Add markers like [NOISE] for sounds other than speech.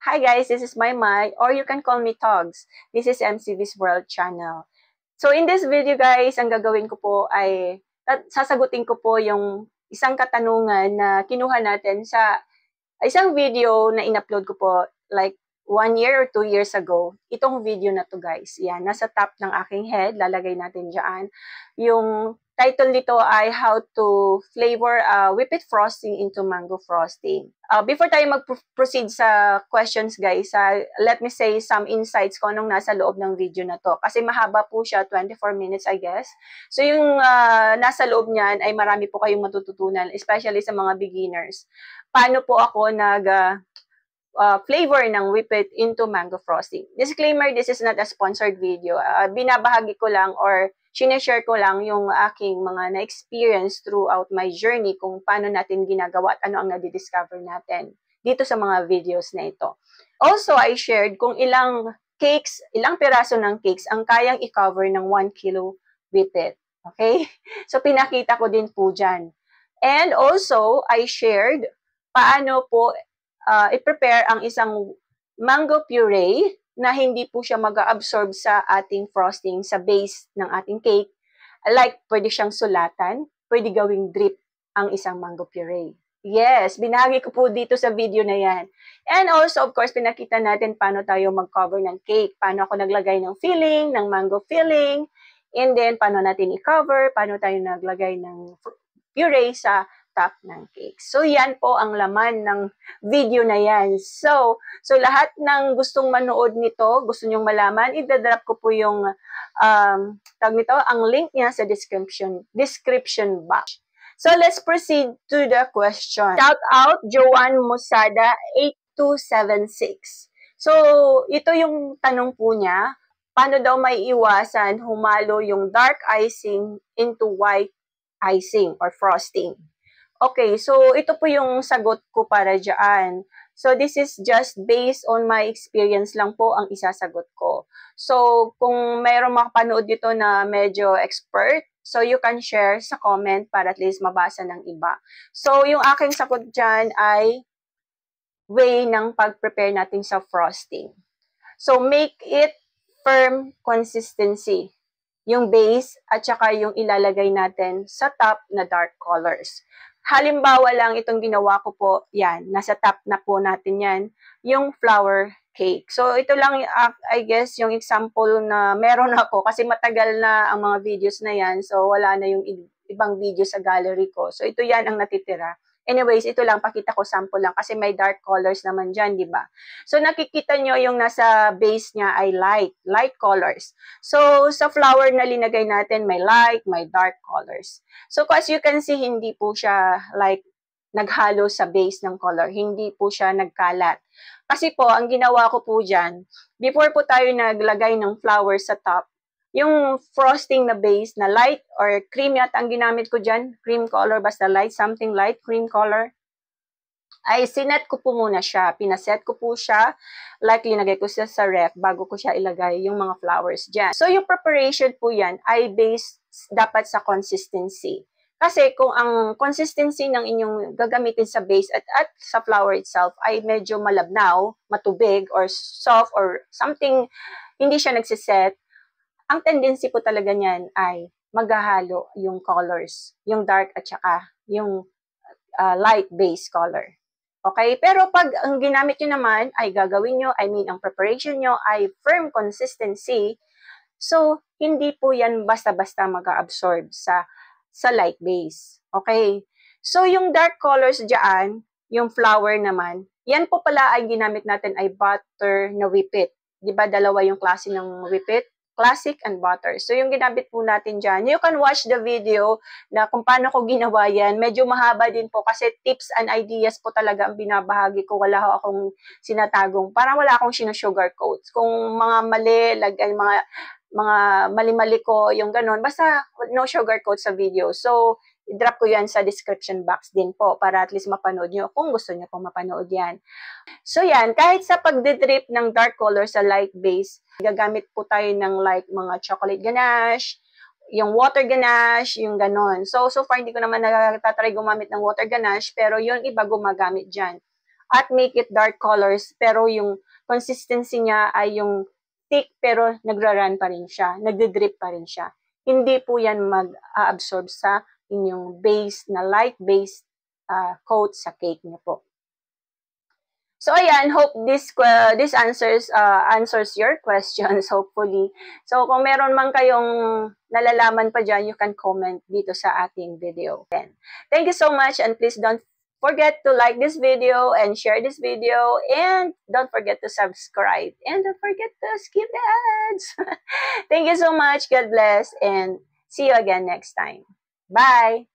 Hi guys, this is my Mai, or you can call me Togs. This is MCV's World Channel. So in this video guys, ang gagawin ko po ay sasagutin ko po yung isang katanungan na kinuha natin sa isang video na in-upload ko po like one year or two years ago. Itong video na to guys. Yan, nasa top ng aking head. Lalagay natin dyan. Yung title nito ay How to Flavor uh, Whipped Frosting into Mango Frosting. Uh, before tayo mag-proceed sa questions guys, uh, let me say some insights ko anong nasa loob ng video na to. Kasi mahaba po siya, 24 minutes I guess. So yung uh, nasa loob niyan ay marami po kayong matututunan, especially sa mga beginners. Paano po ako nag... Uh, uh, flavor ng whippet into mango frosting. Disclaimer, this is not a sponsored video. Uh, binabahagi ko lang or sineshare ko lang yung aking mga na-experience throughout my journey kung paano natin ginagawa at ano ang nadidiscover natin dito sa mga videos na ito. Also, I shared kung ilang cakes, ilang piraso ng cakes ang kayang i-cover ng 1 kilo whippet. Okay? [LAUGHS] So, pinakita ko din po dyan. And also, I shared paano po uh, i-prepare ang isang mango puree na hindi po siya mag-absorb sa ating frosting, sa base ng ating cake. Like, pwede siyang sulatan, pwede gawing drip ang isang mango puree. Yes, binahagi ko po dito sa video na yan. And also, of course, pinakita natin paano tayo mag-cover ng cake. Paano ako naglagay ng filling, ng mango filling. And then, paano natin i-cover, paano tayo naglagay ng puree sa top ng cake. So, yan po ang laman ng video na yan. So, so lahat ng gustong manood nito, gusto nyong malaman, idadrop ko po yung, um, tag nito, ang link niya sa description, description box. So, let's proceed to the question. Shout out, Joanne Musada, 8276. So, ito yung tanong po niya, paano daw may iwasan humalo yung dark icing into white icing or frosting? Okay, so ito po yung sagot ko para dyan. So this is just based on my experience lang po ang isasagot ko. So kung mayroong makapanood dito na medyo expert, so you can share sa comment para at least mabasa ng iba. So yung aking sagot dyan ay way ng pag-prepare natin sa frosting. So make it firm consistency yung base at saka yung ilalagay natin sa top na dark colors. Halimbawa lang itong ginawa ko po, yan, nasa top na po natin yan, yung flour cake. So, ito lang, uh, I guess, yung example na meron ako [LAUGHS] kasi matagal na ang mga videos na yan. So, wala na yung ibang video sa gallery ko. So, ito yan ang natitira. Anyways, ito lang, pakita ko sample lang kasi may dark colors naman dyan, di ba? So, nakikita nyo yung nasa base niya ay light, light colors. So, sa flower na linagay natin, may light, may dark colors. So, as you can see, hindi po siya like naghalo sa base ng color. Hindi po siya nagkalat. Kasi po, ang ginawa ko po dyan, before po tayo naglagay ng flower sa top, yung frosting na base na light or cream yata ang ginamit ko dyan, cream color, basta light, something light, cream color, ay sinet ko po muna siya. Pinaset ko po siya, like linagay ko siya sa ref bago ko siya ilagay yung mga flowers dyan. So yung preparation po yan ay based dapat sa consistency. Kasi kung ang consistency ng inyong gagamitin sa base at, at sa flower itself ay medyo malabnaw, matubig, or soft, or something hindi siya nagsiset, ang tendency po talaga niyan ay maghahalo yung colors, yung dark at saka yung uh, light base color. Okay? Pero pag ang ginamit nyo naman ay gagawin nyo, I mean, ang preparation nyo ay firm consistency, so hindi po yan basta-basta mag-absorb sa, sa light base. Okay? So yung dark colors dyan, yung flower naman, yan po pala ay ginamit natin ay butter na whippet. Di ba dalawa yung klase ng whippet? Classic and butter. So, yung ginamit po natin dyan, you can watch the video na kung paano ko ginawa yan. Medyo mahaba din po kasi tips and ideas po talaga ang binabahagi ko. Wala ho akong sinatagong. Parang wala akong sinusugar coats. Kung mga mali, lagay mga mga mali-mali ko, yung ganun. Basta no sugar coat sa video. So, i-drop ko yan sa description box din po para at least mapanood nyo kung gusto nyo pong mapanood yan. So yan, kahit sa pagdidrip ng dark color sa light base, gagamit po tayo ng like mga chocolate ganache, yung water ganache, yung ganon. So, so far hindi ko naman nagtatry gumamit ng water ganache, pero yung iba gumagamit dyan. at make it dark colors pero yung consistency niya ay yung thick pero nagra-run pa rin siya, nagde-drip pa rin siya. Hindi po yan mag-absorb sa inyong base na light base uh, coat sa cake niyo po. So ayan, hope this uh, this answers uh, answers your [LAUGHS] questions hopefully. So kung meron man kayong nalalaman pa diyan, you can comment dito sa ating video. Then, thank you so much and please don't forget to like this video and share this video and don't forget to subscribe and don't forget to skip the ads. [LAUGHS] thank you so much. God bless and see you again next time. Bye.